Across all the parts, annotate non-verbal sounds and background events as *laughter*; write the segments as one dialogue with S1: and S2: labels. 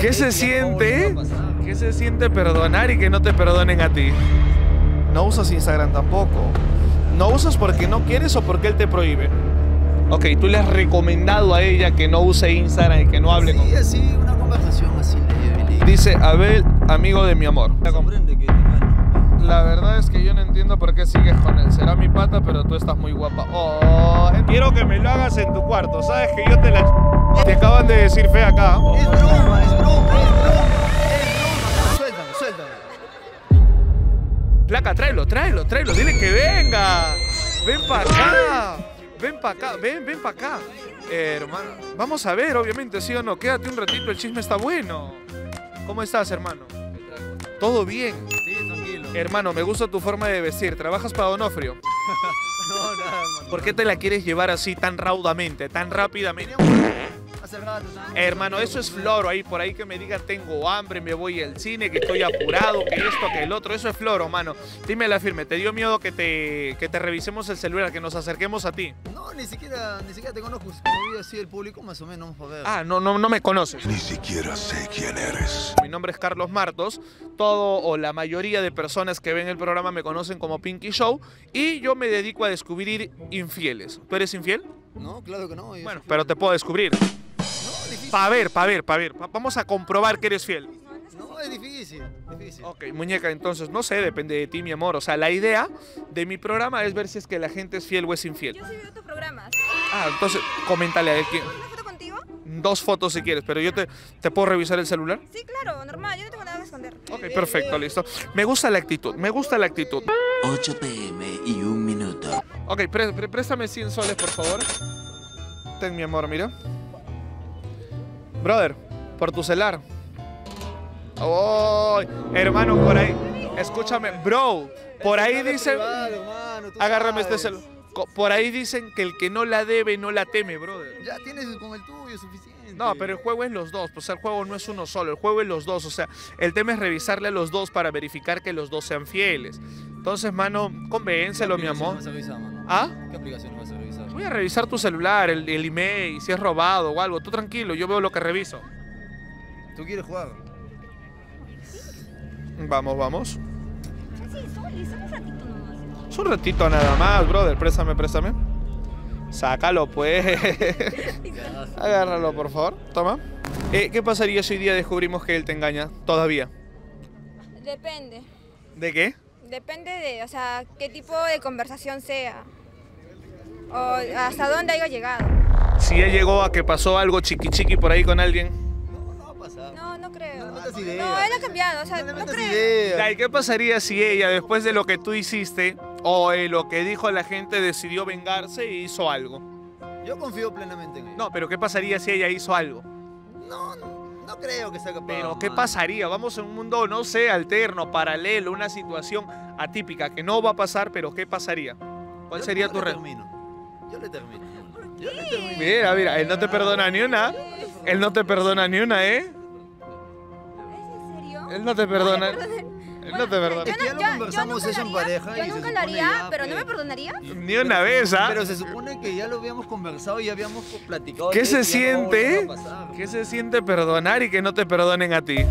S1: ¿Qué se siente? ¿Qué se siente perdonar y que no te perdonen a ti? No usas Instagram tampoco. ¿No usas porque no quieres o porque él te prohíbe? Ok, tú le has recomendado a ella que no use Instagram y que no hable con...
S2: Sí, así, una conversación así leve.
S1: Dice Abel, amigo de mi amor.
S2: Comprende que
S1: La verdad es que yo no entiendo por qué sigues con él. Será mi pata, pero tú estás muy guapa. Oh, quiero que me lo hagas en tu cuarto. Sabes que yo te la... Te acaban de decir fe acá.
S2: Es broma, es broma, es broma. Es broma. Suéltame, suéltame.
S1: Placa, tráelo, tráelo, tráelo. Dile que venga. Ven para acá. Ven para acá, ven, ven para acá. Eh, hermano, vamos a ver, obviamente, sí o no. Quédate un ratito, el chisme está bueno. ¿Cómo estás, hermano? ¿Todo bien?
S2: Sí, tranquilo.
S1: Hermano, me gusta tu forma de vestir. ¿Trabajas para Donofrio? *laughs*
S2: No, nada, hermano.
S1: ¿Por qué te la quieres llevar así tan raudamente, tan rápidamente? Hermano, eso es floro ahí, por ahí que me digan tengo hambre, me voy al cine, que estoy apurado, que esto, que el otro, eso es floro, mano. Dime la firme, ¿te dio miedo que te, que te revisemos el celular, que nos acerquemos a ti?
S2: No, ni siquiera, ni siquiera te conozco. Como vive así el público, más o menos, a ver.
S1: Ah, no, no, no me conoces.
S3: Ni siquiera sé quién eres.
S1: Mi nombre es Carlos Martos, todo o la mayoría de personas que ven el programa me conocen como Pinky Show y yo me dedico a descubrir infieles. ¿Tú eres infiel?
S2: No, claro que no.
S1: Bueno, pero te puedo descubrir.
S2: No, difícil.
S1: Pa' ver, pa' ver, pa' ver. Pa- Vamos a comprobar que eres fiel.
S2: No, es difícil, difícil.
S1: Ok, muñeca, entonces no sé, depende de ti, mi amor. O sea, la idea de mi programa es ver si es que la gente es fiel o es infiel.
S4: Yo sí veo tus programas.
S1: Ah, entonces coméntale a él quién.
S4: ¿Una foto contigo?
S1: Dos fotos si quieres, pero yo te, te puedo revisar el celular.
S4: Sí, claro, normal. Yo no tengo nada que esconder.
S1: Ok, perfecto, listo. Me gusta la actitud, me gusta la actitud.
S5: 8 pm y un minuto.
S1: Ok, pre- préstame 100 soles, por favor. Ten, mi amor, mira. Brother, por tu celular. Oh, hermano, por ahí. Escúchame, bro. Por ahí dicen. Agárrame este celular. Por ahí dicen que el que no la debe no la teme, brother.
S2: Ya tienes con el tuyo suficiente.
S1: No, pero el juego es los dos. Pues el juego no es uno solo, el juego es los dos. O sea, el tema es revisarle a los dos para verificar que los dos sean fieles. Entonces, mano, convéncelo, mi amor. ¿Ah?
S2: ¿Qué aplicación?
S1: Voy a revisar tu celular, el, el email, si es robado o algo. Tú tranquilo, yo veo lo que reviso.
S2: ¿Tú quieres jugar?
S1: Vamos, vamos. Es un ratito nada más, brother. Préstame, préstame. Sácalo, pues. *laughs* Agárralo, por favor. Toma. Eh, ¿Qué pasaría si hoy día descubrimos que él te engaña? Todavía.
S4: Depende.
S1: ¿De qué?
S4: Depende de, o sea, qué tipo de conversación sea. O hasta dónde haya llegado.
S1: Si ya llegó a que pasó algo chiqui chiqui por ahí con alguien.
S2: No, no va a pasar.
S4: No, no creo.
S2: No le metas
S4: No,
S2: ideas.
S4: él ha cambiado, o sea,
S2: No
S4: no creo.
S2: ideas.
S1: Ya, ¿y qué pasaría si ella, después de lo que tú hiciste o de lo que dijo la gente, decidió vengarse e hizo algo?
S2: Yo confío plenamente en él.
S1: No, pero ¿qué pasaría si ella hizo algo?
S2: No, no, no creo que sea capaz.
S1: Pero ¿qué pasaría? Vamos en un mundo, no sé, alterno, paralelo, una situación atípica que no va a pasar, pero ¿qué pasaría? ¿Cuál
S2: Yo-
S1: sería tu
S2: termino. Yo le termino. Yo le termino.
S1: Mira, mira, él no te perdona ni una. Él no te perdona ni una, ¿eh?
S4: ¿Es en serio?
S1: Él no te perdona.
S4: No,
S1: Él no te perdona.
S2: Es que ya lo conversamos
S4: nunca
S2: eso en pareja
S4: Yo
S2: y se
S4: nunca lo
S2: supone
S4: haría,
S2: ya,
S4: pero ¿no me perdonaría?
S1: Ni una vez, ¿ah?
S2: Pero se supone que ya lo habíamos conversado y ya habíamos platicado.
S1: ¿Qué se
S2: no
S1: siente?
S2: a pasar.
S1: ¿Qué se siente perdonar y que no te perdonen a ti?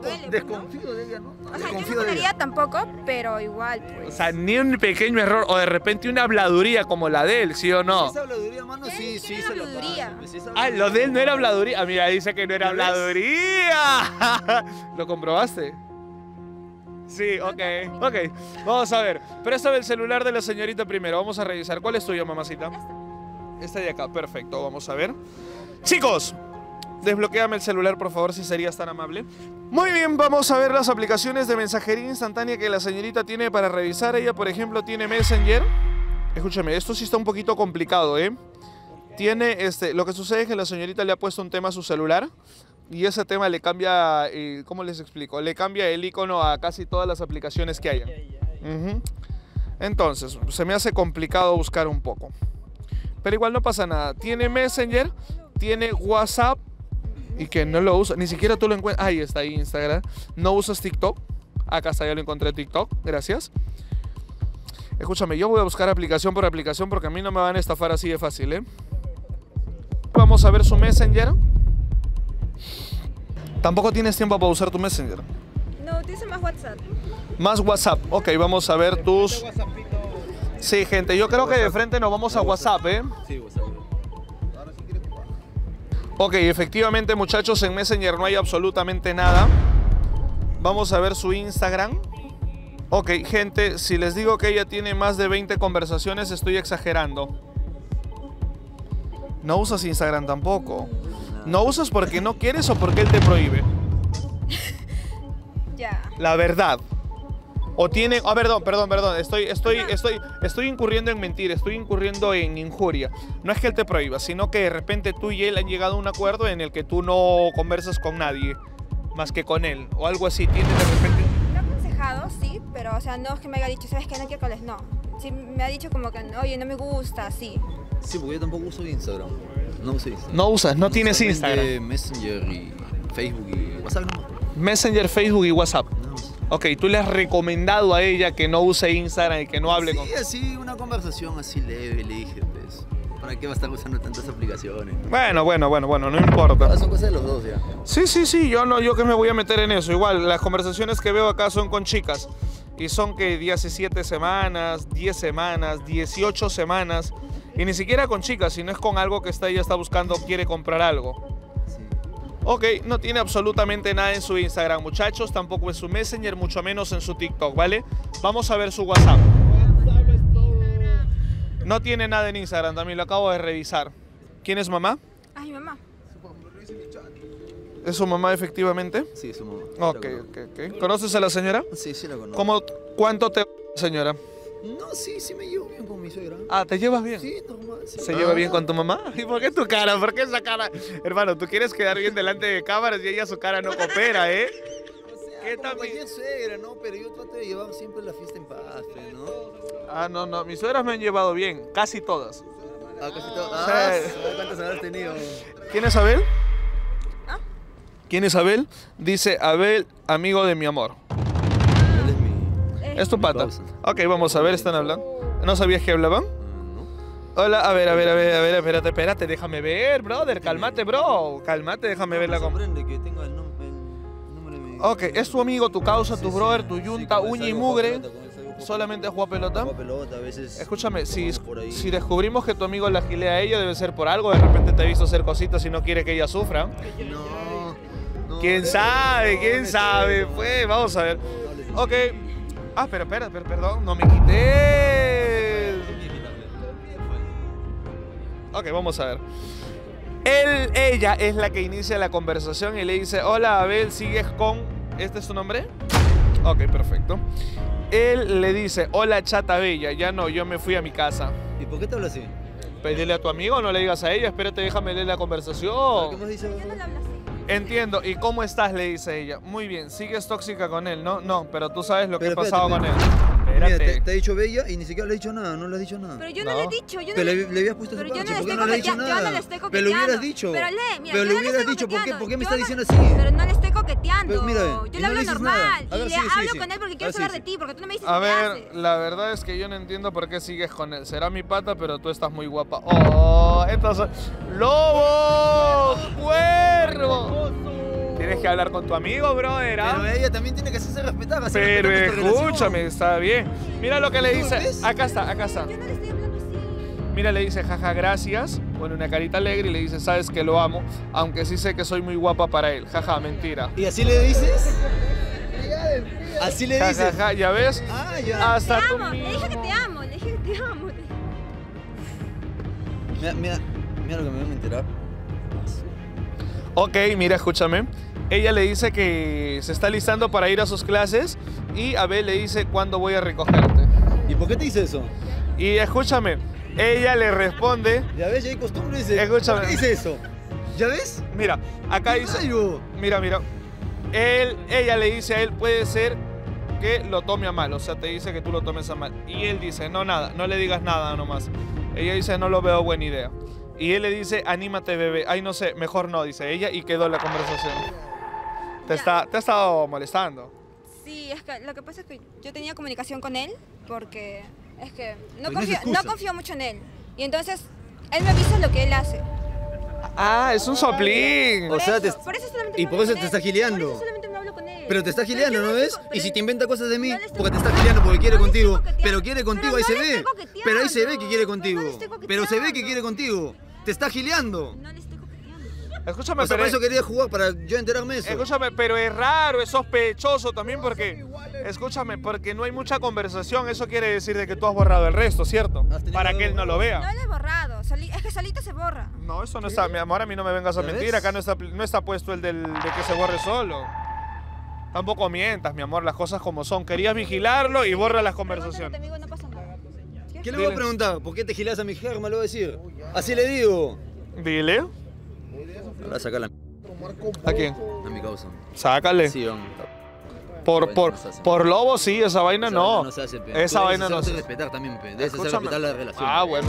S4: Duele, ¿no?
S2: desconfío de ella, ¿no?
S4: O sea, yo no
S2: desconfío de
S4: perdonaría
S2: ella.
S4: tampoco, pero igual,
S1: O
S4: pues.
S1: sea, ni un pequeño error o de repente una habladuría como la de él, ¿sí o no?
S2: Si es habladuría, hermano,
S4: ¿Qué?
S2: sí,
S4: ¿Qué
S2: sí se lo
S1: Ah,
S2: habladuría.
S1: lo de él no era habladuría. Ah, mira, dice que no era habladuría. *laughs* ¿Lo comprobaste? Sí, ok. Ok, vamos a ver. Préstame el celular de la señorita primero. Vamos a revisar. ¿Cuál es tuyo, mamacita? Esta de acá, perfecto. Vamos a ver. Chicos, desbloqueame el celular, por favor, si serías tan amable. Muy bien, vamos a ver las aplicaciones de mensajería instantánea que la señorita tiene para revisar. Ella, por ejemplo, tiene Messenger. Escúchame, esto sí está un poquito complicado, ¿eh? Tiene, este, lo que sucede es que la señorita le ha puesto un tema a su celular y ese tema le cambia, eh, ¿cómo les explico? Le cambia el icono a casi todas las aplicaciones que haya. Entonces, se me hace complicado buscar un poco. Pero igual no pasa nada. Tiene Messenger, tiene WhatsApp y que no lo usa. Ni siquiera tú lo encuentras. Ahí está Instagram. No usas TikTok. Acá está, ya lo encontré TikTok. Gracias. Escúchame, yo voy a buscar aplicación por aplicación porque a mí no me van a estafar así de fácil, ¿eh? Vamos a ver su Messenger. Tampoco tienes tiempo para usar tu Messenger.
S4: No, utilizo más WhatsApp.
S1: Más WhatsApp. Ok, vamos a ver tus... Sí, gente, yo creo que de frente nos vamos a WhatsApp, ¿eh?
S6: Sí, WhatsApp.
S1: Ok, efectivamente, muchachos, en Messenger no hay absolutamente nada. Vamos a ver su Instagram. Ok, gente, si les digo que ella tiene más de 20 conversaciones, estoy exagerando. No usas Instagram tampoco. ¿No usas porque no quieres o porque él te prohíbe? *laughs*
S4: Ya.
S1: La verdad. O tiene. Ah, perdón, perdón, perdón. Estoy, estoy, estoy, estoy incurriendo en mentir, estoy incurriendo en injuria. No es que él te prohíba, sino que de repente tú y él han llegado a un acuerdo en el que tú no conversas con nadie más que con él. O algo así. Tiene de repente.
S4: Me ha aconsejado, sí, pero o sea, no es que me haya dicho, ¿sabes qué? No quiero no. Sí, me ha dicho como que, oye, no me gusta, sí.
S6: Sí, porque yo tampoco uso Instagram. No uso Instagram.
S1: No usas, no tienes
S6: Solamente
S1: Instagram.
S6: Messenger y Facebook y WhatsApp no.
S1: Messenger, Facebook y WhatsApp. Ok, tú le has recomendado a ella que no use Instagram y que no hable con.
S6: Sí, así una conversación así leve, le dije, pues. ¿Para qué va a estar usando tantas aplicaciones?
S1: Bueno, bueno, bueno, bueno, no importa.
S6: Ah, son cosas de los dos ya.
S1: Sí, sí, sí, yo no, yo que me voy a meter en eso. Igual, las conversaciones que veo acá son con chicas. Y son que 17 semanas, 10 semanas, 18 semanas. Y ni siquiera con chicas, sino es con algo que está, ella está buscando, quiere comprar algo. Ok, no tiene absolutamente nada en su Instagram, muchachos, tampoco en su Messenger, mucho menos en su TikTok, ¿vale? Vamos a ver su WhatsApp. No tiene nada en Instagram, también lo acabo de revisar. ¿Quién es mamá?
S4: Ay, mamá.
S1: ¿Es su mamá efectivamente?
S6: Sí, su mamá.
S1: Ok, ok, ok. ¿Conoces a la señora?
S6: Sí, sí la conozco.
S1: ¿Cómo, ¿Cuánto te señora?
S6: No, sí, sí me llevo bien con mi suegra.
S1: Ah, ¿te llevas bien?
S6: Sí, normal. sí.
S1: ¿Se lleva
S6: Ah,
S1: bien con tu mamá? ¿Y por qué tu cara? ¿Por qué esa cara? Hermano, tú quieres quedar bien delante de cámaras y ella su cara no coopera, ¿eh? *laughs*
S6: o sea,
S1: ¿Qué tal mi-
S6: suegra, ¿no? Pero yo trato de llevar siempre la fiesta en paz, pues, ¿no?
S1: Ah, no, no, mis suegras me han llevado bien, casi todas.
S6: Ah, casi todo.
S1: Sí.
S6: Ah, su- ¿cuántas habrás tenido?
S1: ¿Quién es Abel?
S4: ¿Ah?
S1: ¿Quién es Abel? Dice Abel, amigo de mi amor.
S6: Es.
S4: Eh,
S1: ¿Es tu pata? Ok, vamos a ver, están hablando. ¿No sabías que hablaban?
S6: Ah.
S1: Hola, a ver, a ver, a ver, a ver, espérate, espérate, déjame ver, brother, cálmate, bro, cálmate, déjame ver la
S6: Me
S1: com-
S6: sorprende que tenga el.
S1: Ok, es tu amigo, tu causa, tu brother, tu yunta, uña y mugre. Solamente juega pelota.
S6: Juega pelota, a veces...
S1: Escúchame, si, descubrimos que tu amigo la gilea a ella, debe ser por algo. De repente te ha visto hacer cositas y no quiere que ella sufra.
S6: No, no.
S1: ¿Quién sabe? ¿Quién sabe? Pues, vamos a ver. Ok. Ah, pero espera, pero, perdón, no me quité. Ok, vamos a ver. Él, ella es la que inicia la conversación y le dice, hola Abel, ¿sigues con... ¿Este es tu nombre? Ok, perfecto. Él le dice, hola chata bella, ya no, yo me fui a mi casa.
S6: ¿Y por qué te habla así?
S1: Pedile a tu amigo, no le digas a ella, espérate, déjame leer la
S6: ¿Qué
S1: conversación.
S6: más dice?
S4: yo no le hablo así.
S1: Entiendo, ¿y cómo estás? Le dice ella. Muy bien, sigues tóxica con él, ¿no? No, pero tú sabes lo que ha pasado con él.
S6: Mira, te, te ha dicho bella y ni siquiera le has dicho nada, no le has dicho nada.
S4: Pero yo no,
S1: No.
S4: le he dicho, yo no
S6: Pero
S4: le
S6: le, le habías puesto
S4: Pero
S6: su
S4: yo no le
S6: ¿por qué
S4: estoy
S6: no le has dicho
S4: coqueteando, yo no
S6: nada?
S4: le estoy
S6: Pero le hubieras
S4: coqueteando.
S6: dicho.
S4: Pero lee, mira,
S6: Pero
S4: yo
S6: le
S4: le
S6: hubieras dicho, ¿por qué,
S4: coqueteando,
S6: ¿por qué me
S4: no-
S6: diciendo así?
S4: Pero no le estoy coqueteando.
S6: Pero mira,
S4: yo le
S6: no
S4: hablo
S6: le
S4: normal.
S6: nada.
S4: Y
S6: ver,
S4: le
S6: sí,
S4: hablo
S6: sí.
S4: con él porque quiero
S6: ver,
S4: saber
S6: sí,
S4: de ti, porque tú no me dices
S1: A ver,
S4: haces.
S1: la verdad es que yo no entiendo por qué sigues con él. Será mi pata, pero tú estás muy guapa. ¡Oh! Entonces, ¡Lobo! Tienes que hablar con tu amigo, brother. ¿ah?
S6: Pero ella también tiene que hacerse respetar. hacer
S1: Pero
S6: respetar nuestra relación.
S1: escúchame, está bien. Mira lo que le
S6: ¿Tú
S1: dice.
S6: ves?
S1: Acá está, acá está.
S4: Yo no le estoy hablando así.
S1: Mira, le dice, jaja, gracias. Pone una carita alegre y le dice, sabes que lo amo, aunque sí sé que soy muy guapa para él. Jaja, mentira.
S6: ¿Y así le dices? ¿Así le dices?
S1: Jajaja, ya ves.
S6: Ah, ya.
S1: Hasta
S4: Te
S1: tú
S4: amo, le dije que te amo, le dije que te amo.
S6: Mira, mira, mira lo que me voy a enterar.
S1: Ok, mira, escúchame. Ella le dice que se está listando para ir a sus clases y Abel le dice cuándo voy a recogerte.
S6: ¿Y por qué te dice eso?
S1: Y escúchame, ella le responde,
S6: Ya ves, ya hay costumbre, dice.
S1: Escúchame.
S6: ¿Por qué dice eso? ¿Ya ves?
S1: mira, acá dice, mira, mira, él, ella le dice a él, puede ser que lo tome a mal, o sea, te dice que tú lo tomes a mal. Y él dice, no, nada, no le digas nada nomás. Ella dice, no lo veo buena idea. Y él le dice, anímate, bebé. Ay, no sé, mejor no, dice ella, y quedó la conversación. Te, está, te ha estado molestando.
S4: Sí, es que lo que pasa es que yo tenía comunicación con él porque es que
S6: no
S4: confío, no confío mucho en él. Y entonces él me avisa lo que él hace.
S1: Ah, es un soplín.
S6: O sea, te-
S4: eso, por eso solamente
S6: y
S4: me
S6: por
S4: hablo
S6: eso
S4: con
S6: te
S4: él.
S6: está gileando.
S4: Por eso solamente me hablo con él.
S6: Pero te está
S4: Pero
S6: gileando, ¿no ves? Y si
S4: pero-
S6: te inventa cosas de mí,
S4: no
S6: porque te está gileando, porque quiere
S4: No
S6: contigo. Pero quiere contigo,
S4: Pero
S6: ahí
S4: no
S6: se ve. Pero ahí se ve que quiere
S4: Pero no
S6: contigo.
S4: estoy
S6: Pero se ve que quiere contigo. Te está gileando.
S4: No le estoy.
S1: Escúchame,
S6: O sea,
S1: pero
S6: por eso quería jugar, para yo enterarme eso.
S1: Escúchame, pero es raro, es sospechoso también porque, escúchame, porque no hay mucha conversación. Eso quiere decir de que tú has borrado el resto, ¿cierto? Para que él no lo
S4: No
S1: vea.
S4: lo he borrado. soli- es que solito se borra.
S1: No, eso no está, mi amor, a mí no me vengas a
S6: ¿Ya
S1: mentir.
S6: ves?
S1: Acá no está, no está puesto el del, de que se borre solo. Tampoco mientas, mi amor, las cosas como son. Querías vigilarlo y borra las conversaciones.
S4: amigo, no pasa nada.
S6: ¿Qué le voy a preguntar? ¿Por qué te gilas a mi germa? Le voy a decir. Así le digo.
S1: Dile.
S6: Ahora saca la
S1: ¿A quién?
S6: a mi causa.
S1: Sácale.
S6: Sí, vamos.
S1: por, por, por lobo sí, esa vaina
S6: Esa
S1: no.
S6: vaina no se hace, pe.
S1: Esa
S6: Tú
S1: vaina no se
S6: respetar también, pe. Debes hacer respetar la relación.
S1: Ah, bueno.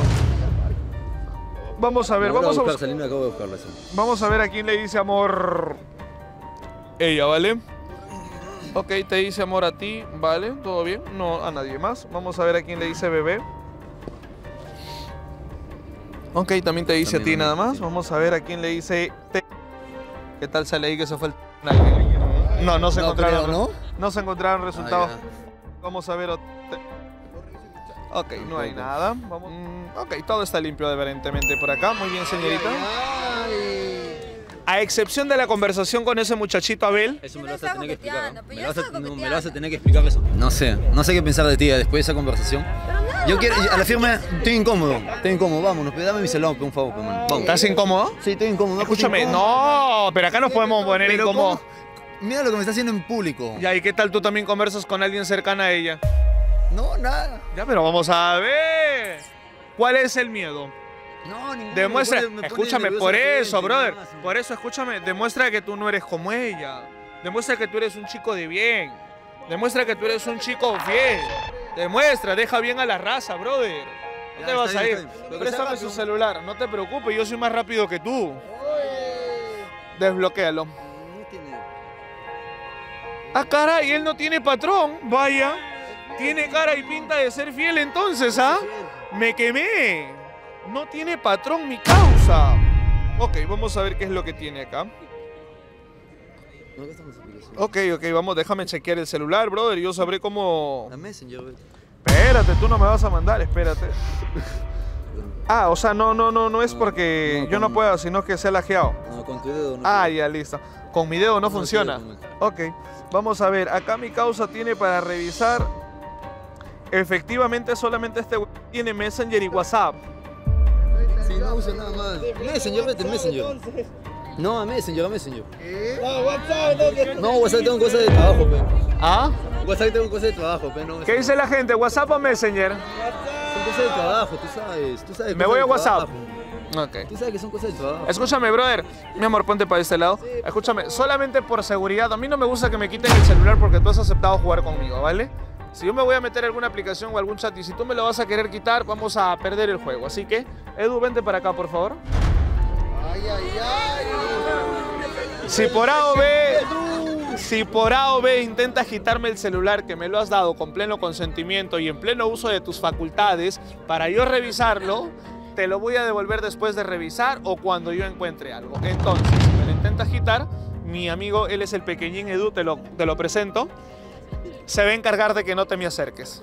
S1: Vamos a ver, vamos a
S6: buscar,
S1: buscar.
S6: Salina, acabo de buscarla. sí.
S1: Vamos a ver a quién le dice amor. Ella, ¿vale? Ok, te dice amor a ti, ¿vale? ¿Todo bien? No a nadie más. Vamos a ver a quién le dice bebé. Ok, también te dice a ti nada más. Vamos a ver a quién le dice. ¿Qué tal sale ahí que se fue el? No, no se
S6: No
S1: encontraron.
S6: creo, ¿no?
S1: no se encontraron resultados.
S6: Ah,
S1: Vamos a ver. Ok, no hay nada. Vamos. Mm, ok, todo está limpio aparentemente por acá. Muy bien, señorita. A excepción de la conversación con ese muchachito Abel.
S6: Eso me lo vas a tener que explicar. Me lo vas a- no, me lo vas a
S4: coqueteando.
S6: tener que explicar eso. No sé, no sé qué pensar de ti después de esa conversación. Yo quiero, a la firma, estoy incómodo, estoy incómodo, vámonos, pe, dame mi celular, pe, un favor, pe, mano. Vamos.
S1: ¿Estás incómodo?
S6: Sí, estoy incómodo. me
S1: Escúchame,
S6: incómodo.
S1: no, pero acá nos podemos poner
S6: Pero. ¿cómo? Mira lo que me está haciendo en público.
S1: Ya, ¿y qué tal tú también conversas con alguien cercana a ella?
S6: No, nada.
S1: Ya, pero vamos a ver. ¿Cuál es el miedo?
S6: No, ninguno.
S1: Demuestra,
S6: me
S1: escúchame, por
S6: gente,
S1: eso, brother.
S6: más.
S1: Por eso, escúchame, demuestra que tú no eres como ella. Demuestra que tú eres un chico de bien. Demuestra que tú eres un chico fiel. Demuestra, deja bien a la raza, brother. No
S6: Ya,
S1: te vas a ir. Préstame su celular, no te preocupes, yo soy más rápido que tú. Desbloquéalo. Ah, caray, él no tiene patrón. Vaya. Tiene cara y pinta de ser fiel entonces, ¿ah? Me quemé. No tiene patrón mi causa. Ok, vamos a ver qué es lo que tiene acá. Ok, ok, vamos, déjame chequear el celular, brother. y Yo sabré cómo...
S6: La Messenger.
S1: Espérate, tú no me vas a mandar, espérate. *laughs* Ah, o sea, no, no, no, no es
S6: No,
S1: porque
S6: no,
S1: yo no
S6: con-
S1: pueda, sino que sea lajeado.
S6: No, con tu dedo no.
S1: Ah,
S6: puedo.
S1: ya, listo. Con mi dedo no
S6: No,
S1: funciona. Ok, vamos a ver. Acá mi causa tiene para revisar. Efectivamente, solamente este güey tiene Messenger y WhatsApp.
S6: Sí, no uso nada más. Messenger, vete, Messenger. No, a Messenger, a Messenger. No, WhatsApp tengo cosas de trabajo, pe.
S1: ¿Ah?
S6: WhatsApp tengo cosas de trabajo, pe. No,
S1: ¿Qué dice la gente? ¿WhatsApp o Messenger?
S6: Son cosas de trabajo, tú sabes. Tú sabes
S1: Me voy a WhatsApp.
S6: trabajo.
S1: Ok.
S6: Tú sabes que son cosas de trabajo.
S1: Escúchame, brother. Mi amor, ponte para este lado. Escúchame, solamente por seguridad. A mí no me gusta que me quiten el celular porque tú has aceptado jugar conmigo, ¿vale? Si yo me voy a meter alguna aplicación o algún chat y si tú me lo vas a querer quitar, vamos a perder el juego. Así que, Edu, vente para acá, por favor. Si por A o B, si por A intentas quitarme el celular que me lo has dado con pleno consentimiento y en pleno uso de tus facultades para yo revisarlo, te lo voy a devolver después de revisar o cuando yo encuentre algo. Entonces, si me lo intentas quitar, mi amigo, él es el pequeñín Edu, te lo, te lo presento, se va a encargar de que no te me acerques.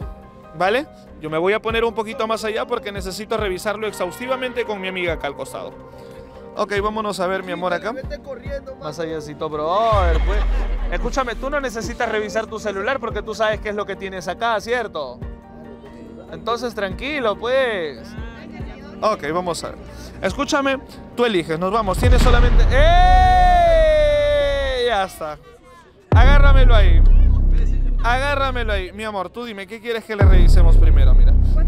S1: ¿Vale? Yo me voy a poner un poquito más allá porque necesito revisarlo exhaustivamente con mi amiga acá al costado. Ok, vámonos a ver, mi amor, acá. Más allácito, brother, pues. Escúchame, tú no necesitas revisar tu celular porque tú sabes qué es lo que tienes acá, ¿cierto? Entonces, tranquilo, pues. Ok, vamos a ver. Escúchame, tú eliges, nos vamos. Tienes solamente... ¡Eh! Ya está. Agárramelo ahí. Agárramelo ahí. Mi amor, tú dime, ¿qué quieres que le revisemos primero?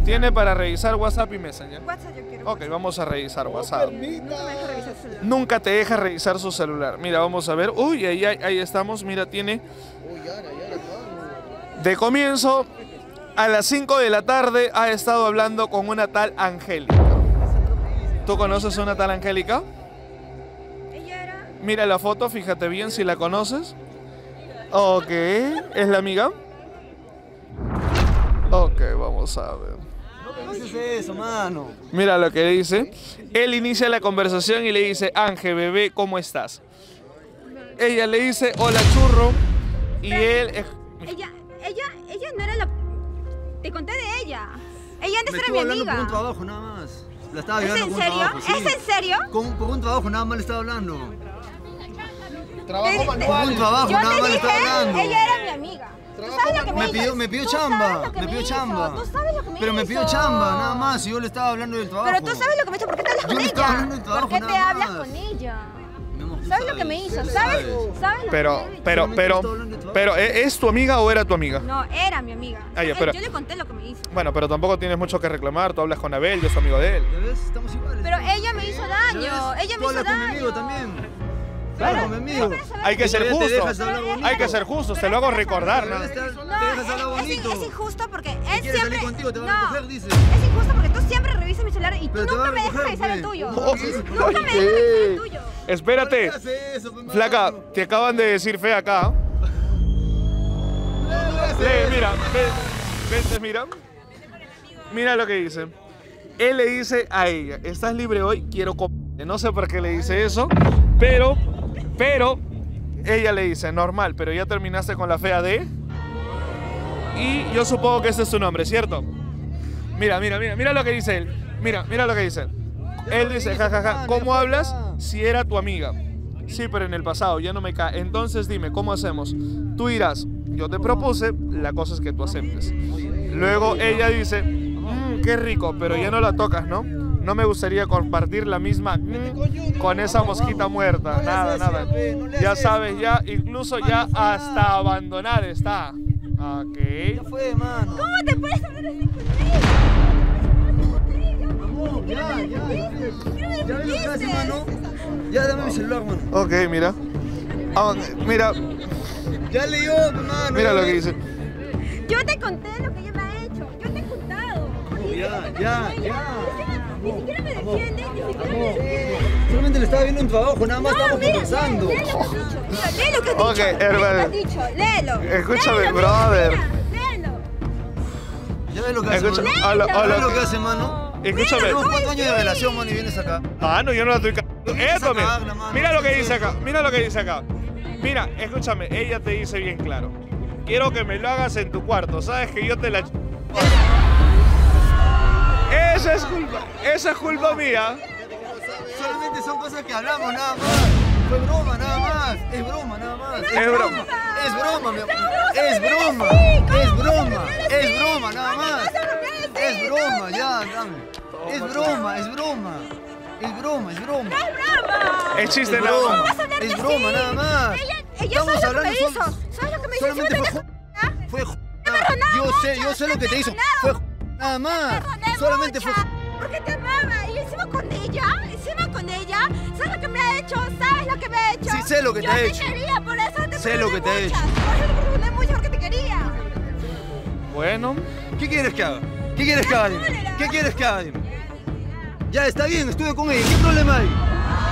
S1: Tiene para revisar WhatsApp y Messenger.
S4: WhatsApp yo quiero.
S1: Ok, vamos a revisar WhatsApp.
S4: Nunca me deja revisar su celular.
S1: Nunca te deja revisar su celular. Mira, vamos a ver. Uy, ahí, ahí, ahí estamos. Mira, tiene. De comienzo, a las 5 de la tarde, ha estado hablando con una tal Angélica. ¿Tú conoces a una tal Angélica?
S4: Ella era.
S1: Mira la foto, fíjate bien si la conoces. Ok, ¿es la amiga? Ok, vamos a ver.
S6: Haces eso, mano.
S1: Mira lo que dice. Él inicia la conversación y le dice, Ángel, bebé, ¿cómo estás? Ella le dice, hola churro. Y él... es-
S4: Ella, ella, ella no era la... Te conté de ella. Ella antes
S6: Me
S4: era mi
S6: hablando por un
S4: amiga.
S6: trabajo nada más. La estaba
S4: ¿Es en
S6: con
S4: serio?
S6: trabajo, sí.
S4: ¿Es en serio?
S6: Con, por un trabajo nada más le estaba hablando.
S1: Trabajo manual.
S6: Por un trabajo
S4: Yo
S6: nada más le estaba hablando.
S4: ella era mi amiga. ¿Tú sabes lo que me,
S6: Me
S4: hizo?
S6: pidió, me pidió chamba,
S4: que
S6: me pidió chamba.
S4: Tú sabes lo que me
S6: Pero me pidió chamba, nada más, y yo le estaba hablando del trabajo.
S4: Pero tú sabes lo que me hizo, ¿por qué te hablas
S6: Yo
S4: con
S6: del
S4: ella?
S6: trabajo,
S4: ¿Por qué te hablas
S6: más.
S4: con ella? ¿Sabes lo que me hizo? ¿Sabes? ¿Sabes lo
S1: Pero,
S4: que me hizo?
S1: pero, pero, pero, ¿e- ¿es tu amiga o era tu amiga?
S4: No, era mi amiga.
S1: Ah, ya, pero-
S4: Yo le conté lo que me hizo.
S1: Bueno, pero tampoco tienes mucho que reclamar. Tú hablas con Abel, yo soy amigo de él.
S4: Pero ella me hizo daño. Ella me hizo
S6: hablas con mi
S4: daño.
S6: amigo también. Claro, mi amigo.
S1: Hay que ser
S6: bonito.
S1: Hay que ser justos. Te lo hago recordar, ¿no?
S6: Te dejas
S4: No,
S6: hablar
S4: es, es-
S6: bonito.
S4: es injusto porque él siempre...
S6: salir contigo, te va a
S4: no,
S6: recoger, dice.
S4: Es injusto porque tú siempre revisas mi celular y tú nunca me dejas revisar el tuyo. Nunca me dejas revisar el tuyo.
S1: Espérate.
S6: ¿Por qué hace eso, pe,
S1: Flaca, te acaban de decir fe acá. *laughs* Mira, vente, mira. Mira lo que dice. Él le dice a ella, ¿estás libre hoy? Quiero comer. No sé por qué le dice eso, pero, pero, ella le dice, normal, pero ya terminaste con la fea de... Y yo supongo que ese es tu nombre, ¿cierto? Mira, mira, mira, mira lo que dice él. Mira, mira lo que dice. Él dice, jajaja, ¿cómo hablas si era tu amiga? Sí, pero en el pasado ya no me cae. Entonces dime, ¿cómo hacemos? Tú dirás, yo te propuse, la cosa es que tú aceptes. Luego ella dice, "Mm, qué rico, pero ya no la tocas, ¿no? No me gustaría compartir la misma mm, con esa mosquita muerta. Nada,
S6: haces
S1: nada. Ya
S6: haces
S1: sabes, ya, incluso ya hasta abandonar está.
S6: Ya
S1: Ok.
S6: fue, mano.
S4: ¿Cómo te puedes hablar así
S6: ya, ya. Ya ves lo que hace, mano. Ya dame mi celular, mano.
S1: Ok, mira. Ah, mira,
S6: Ya leyó, mano.
S1: mira
S6: ya
S1: lo que dice.
S4: Yo te conté lo que ella me ha hecho. Yo te he contado.
S6: Ya, ya, ya.
S4: Ni siquiera me defiendes, ni siquiera me defiendes.
S6: Solamente le estaba viendo un trabajo, nada más
S4: mira,
S6: conversando.
S4: Lee, lee lo que has dicho. Mira, lee lo que has dicho. Lee lo que
S1: hermano.
S4: has dicho. Léelo.
S1: Escúchame,
S4: Léelo,
S1: brother.
S4: mira, Léelo.
S6: Ya ves lo que hace, mano.
S1: habla-
S6: ¿Ya ves lo que hace, mano?
S1: Escúchame.
S6: Tenemos cuatro años de relación, mano, y vienes acá.
S1: Ah, no, yo no la estoy cagando. Esto, mira.
S6: mano,
S1: lo que
S6: ¿qué es
S1: dice acá. Mira lo que dice acá. Mira, escúchame, ella te dice bien claro. Quiero que me lo hagas en tu cuarto. Sabes que yo te la. Esa es culpa. Esa es culpa mía.
S6: Solamente son cosas que hablamos, nada más. Fue broma, nada más. Es broma, nada más.
S1: Es broma.
S6: Es broma, mi amor. Es broma. Es broma. Es broma, nada más. Es broma, ya, dame. Es broma, es broma. Es broma, es broma.
S1: Es chiste
S6: broma.
S1: más.
S4: Vas a hablar
S6: Es broma, nada más.
S4: Ella,
S6: Estamos
S4: sabe lo
S6: hablando
S4: hizo. ¿Sabes lo que me hizo?
S6: Solamente fue Fue Yo sé, yo sé lo que te hizo. Fue nada más. Solamente fue
S4: Porque te amaba. Y encima con ella, encima con ella, ¿sabes lo que me ha hecho? ¿Sabes lo que me ha hecho?
S6: Sí, sé lo que te
S4: Yo
S6: ha hecho.
S4: te quería, por eso te
S6: Sé lo que te ha hecho.
S4: Por eso te perdoné mucho, porque te quería.
S1: Bueno,
S6: ¿Qué quieres que haga? ¿Qué quieres que haga? Dime? ¿Qué quieres que haga? Dime? Ya, está bien, estuve con ella. ¿Qué problema hay?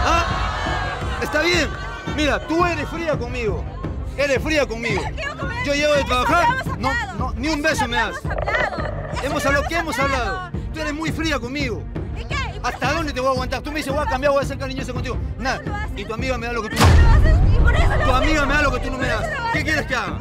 S6: ¿Ah? Está bien. Mira, tú eres fría conmigo. Eres fría conmigo. Yo llego de trabajar. No, no, ni un beso me das.
S4: Hemos hablado,
S6: ¿qué hemos hablado? Tú eres muy fría conmigo.
S4: ¿Y qué? ¿Y por
S6: ¿Hasta dónde te voy a aguantar? Tú me dices, voy a cambiar, voy a ser cariñoso contigo. Nada. Y tu amiga me da lo que tú
S4: por eso lo
S6: Tu amiga me da lo que tú no me das. ¿Qué quieres que haga?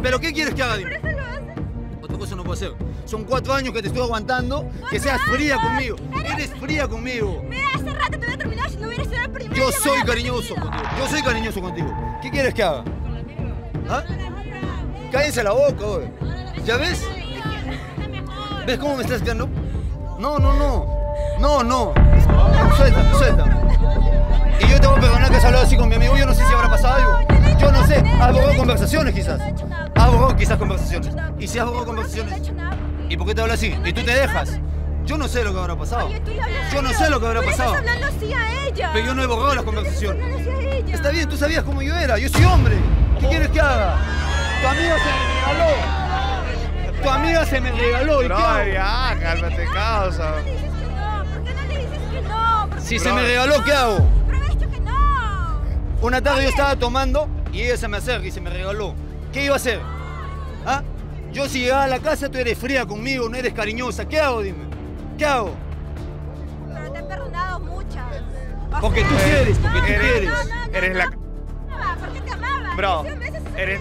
S6: ¿Pero qué quieres que haga? Dime.
S4: Por eso lo haces.
S6: Otra cosa no puedo hacer. Son cuatro años que te estoy aguantando. Que seas fría conmigo. Eres fría conmigo.
S4: Mira, hace rato te voy a terminar si no hubieras sido el primero.
S6: Yo
S4: me
S6: soy cariñoso contigo. Yo soy cariñoso contigo. ¿Qué quieres que haga? ¿Ah? Cállense la boca, oye. ¿Ya ves? ¿Ves cómo me estás quedando? No, no, no. No, no. Suelta, suelta. Y yo te voy a perdonar que has hablado así con mi amigo. Yo no sé si habrá pasado algo. Yo no sé. Has borrado conversaciones quizás. Has borrado quizás conversaciones. Y si has borrado conversaciones. ¿Y por qué te habla así? ¿Y tú te dejas? Yo no sé lo que habrá pasado.
S4: Hablas
S6: Yo no sé lo que habrá pasado. Pero yo no he borrado las conversaciones. Está bien, tú sabías cómo yo era. Yo soy hombre. ¿Qué quieres que haga? Tu amiga se me regaló. Tu amiga se me regaló. ¿Y qué hago?
S1: ya, cálmate, causa.
S4: ¿Por qué no le dices que no? ¿Por qué no le dices que no? ¿Por qué
S6: Si se me regaló, ¿qué hago? Una tarde yo estaba tomando y ella se me acerca y se me regaló. ¿Qué iba a hacer? ¿Ah? Yo si llegaba a la casa tú eres fría conmigo, no eres cariñosa. ¿Qué hago, dime? ¿Qué hago?
S4: Pero te he perdonado muchas.
S6: Porque tú
S4: sea,
S6: quieres, porque tú quieres.
S4: No, no, no,
S1: Eres la-
S4: porque te amaba.
S1: Bro, eres...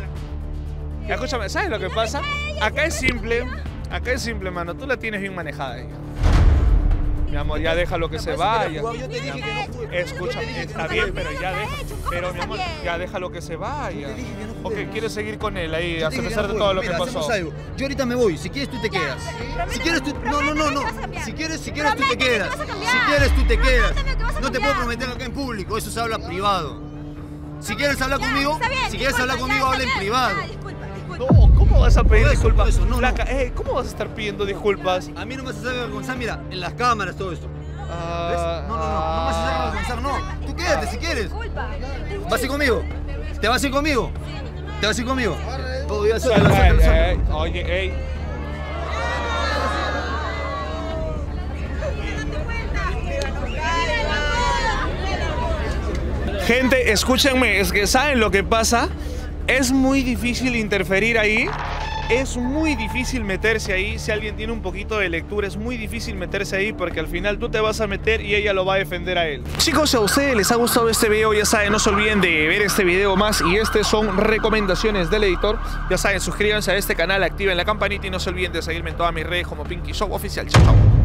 S1: Escúchame, ¿sabes lo que pasa? Acá es simple, acá es simple, mano. Tú la tienes bien manejada ella. Mi amor, ya déjalo que se vaya.
S6: Yo te dije que no pude.
S1: Escúchame, está bien, pero ya deja. Pero mi amor, ya déjalo que se vaya. Ok, quieres seguir con él ahí, a pesar de todo lo que pasó.
S6: Yo ahorita me voy. Si quieres, tú te quedas. Si quieres, tú. No, no, no, no. Si quieres, si quieres, tú te quedas. Si quieres, tú te quedas. No te puedo prometer acá en público. Eso se habla privado. Si quieres hablar conmigo, si quieres hablar conmigo, habla en privado.
S1: ¿Cómo vas a pedir
S6: eso,
S1: disculpas?
S6: no, no.
S1: Flaca, ey, ¿cómo vas a estar pidiendo disculpas?
S6: A mí no me vas a hacer avergonzar, mira, en las cámaras todo esto. ¿Ves?
S1: Ah,
S6: No, no, no, no me vas a hacer avergonzar, no. Tú quédate si quieres.
S4: Disculpa.
S6: ¿Vas a ir conmigo? ¿Te vas a ir conmigo? ¿Te vas a ir conmigo?
S1: Oye, ey. Gente, escúchenme, es que ¿saben lo que pasa? Es muy difícil interferir ahí. Es muy difícil meterse ahí. Si alguien tiene un poquito de lectura, es muy difícil meterse ahí porque al final tú te vas a meter y ella lo va a defender a él. Chicos, si a ustedes les ha gustado este video, ya saben, no se olviden de ver este video más y estas son recomendaciones del editor. Ya saben, suscríbanse a este canal, activen la campanita y no se olviden de seguirme en todas mis redes como Pinky Show Oficial. Chao.